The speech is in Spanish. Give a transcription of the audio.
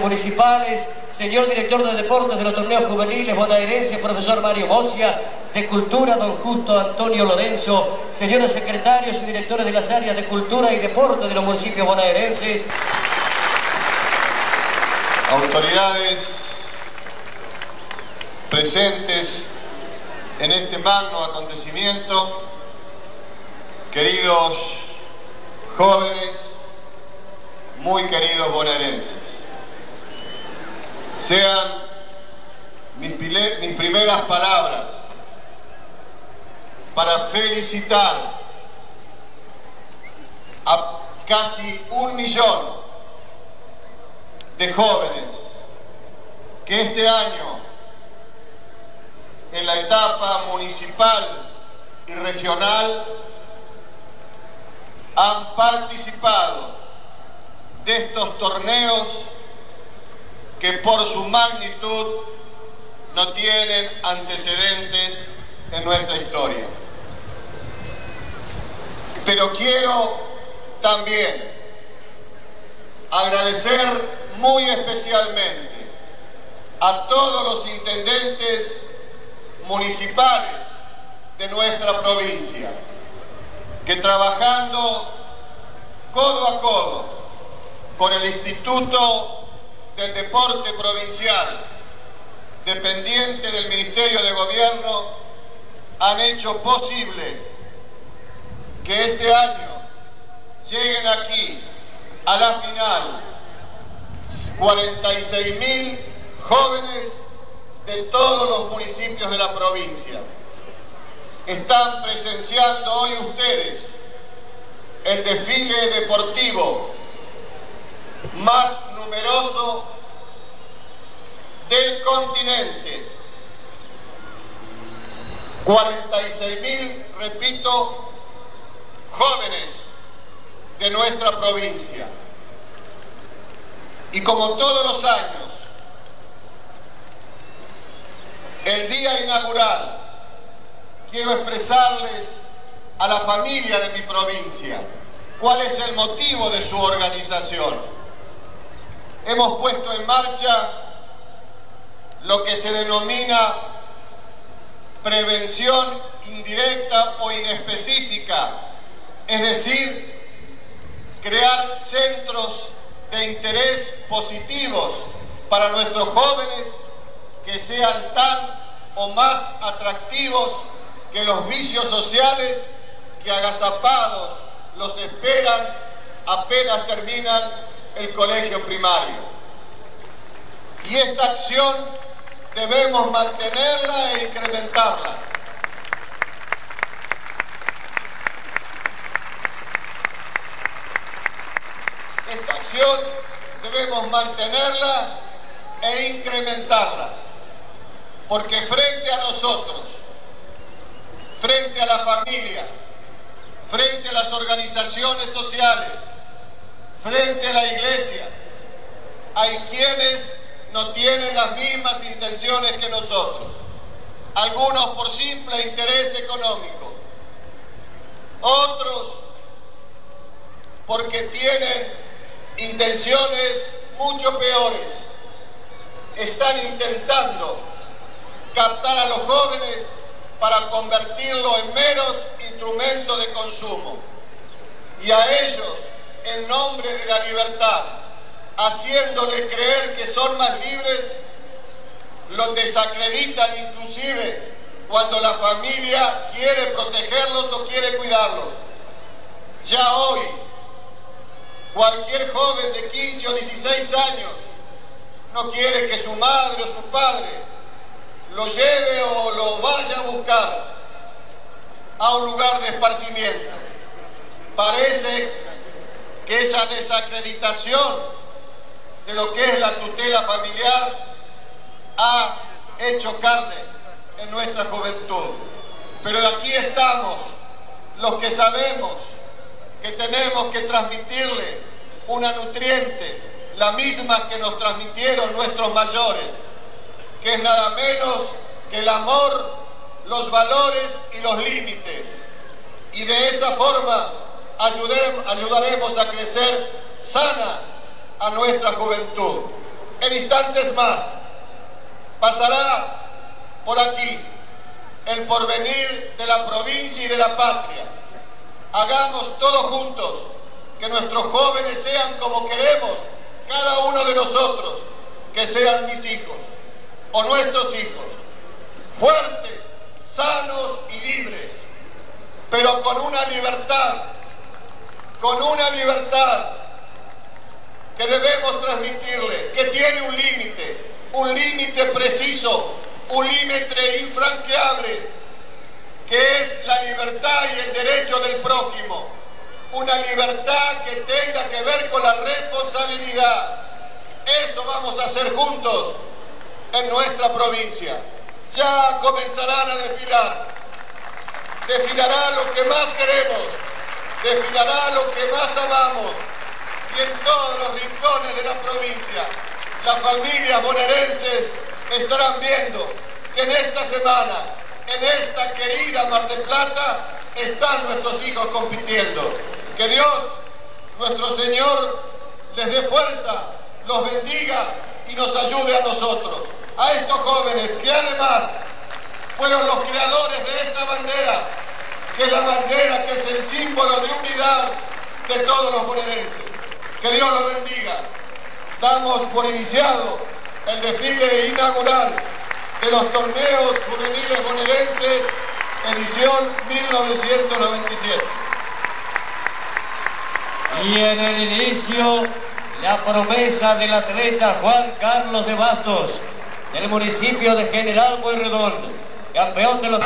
municipales, señor director de deportes de los torneos juveniles bonaerenses, profesor Mario Mosia, de cultura, don Justo Antonio Lorenzo, señores secretarios y directores de las áreas de cultura y deporte de los municipios bonaerenses. Autoridades presentes en este magno acontecimiento, queridos jóvenes, muy queridos bonaerenses. Sean mis, primeras palabras para felicitar a casi un millón de jóvenes que este año en la etapa municipal y regional han participado de estos torneos que por su magnitud no tienen antecedentes en nuestra historia. Pero quiero también agradecer muy especialmente a todos los intendentes municipales de nuestra provincia, que trabajando codo a codo con el Instituto del Deporte Provincial, dependiente del Ministerio de Gobierno, han hecho posible que este año lleguen aquí a la final 46 mil jóvenes de todos los municipios de la provincia. Están presenciando hoy ustedes el desfile deportivo más numeroso del continente. 46 mil, repito, jóvenes de nuestra provincia. Y como todos los años, el día inaugural, quiero expresarles a la familia de mi provincia cuál es el motivo de su organización. Hemos puesto en marcha lo que se denomina prevención indirecta o inespecífica, es decir, crear centros de interés positivos para nuestros jóvenes que sean tan o más atractivos que los vicios sociales que agazapados los esperan apenas terminan el colegio primario. Y esta acción debemos mantenerla e incrementarla. Esta acción debemos mantenerla e incrementarla, porque frente a nosotros, frente a la familia, frente a las organizaciones sociales, frente a la iglesia, hay quienes no tienen las mismas intenciones que nosotros, algunos por simple interés económico, otros porque tienen intenciones mucho peores. Están intentando captar a los jóvenes para convertirlos en meros instrumentos de consumo. Y a ellos, en nombre de la libertad, haciéndoles creer que son más libres, los desacreditan inclusive cuando la familia quiere protegerlos o quiere cuidarlos. Ya hoy Cualquier joven de 15 o 16 años no quiere que su madre o su padre lo lleve o lo vaya a buscar a un lugar de esparcimiento. Parece que esa desacreditación de lo que es la tutela familiar ha hecho carne en nuestra juventud. Pero aquí estamos los que sabemos que tenemos que transmitirle una nutriente, la misma que nos transmitieron nuestros mayores, que es nada menos que el amor, los valores y los límites. Y de esa forma ayudaremos a crecer sana a nuestra juventud. En instantes más pasará por aquí el porvenir de la provincia y de la patria. Hagamos todos juntos que nuestros jóvenes sean como queremos, cada uno de nosotros, que sean mis hijos o nuestros hijos, fuertes, sanos y libres, pero con una libertad, con una libertad que debemos transmitirle, que tiene un límite, un límite preciso, un límite infranqueable, que es la libertad y el derecho del prójimo. Una libertad que tenga que ver con la responsabilidad. Eso vamos a hacer juntos en nuestra provincia. Ya comenzarán a desfilar. Desfilará lo que más queremos. Desfilará lo que más amamos. Y en todos los rincones de la provincia, las familias bonaerenses estarán viendo que en esta semana, en esta querida Mar de Plata, están nuestros hijos compitiendo. Que Dios, nuestro Señor, les dé fuerza, los bendiga y nos ayude a nosotros, a estos jóvenes que además fueron los creadores de esta bandera, que es la bandera que es el símbolo de unidad de todos los bonaerenses. Que Dios los bendiga. Damos por iniciado el desfile inaugural de los torneos juveniles bonaerenses edición 1997. Y en el inicio, la promesa del atleta Juan Carlos de Bastos, del municipio de General Pueyrredón, campeón de los...